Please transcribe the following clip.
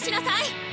しなさい。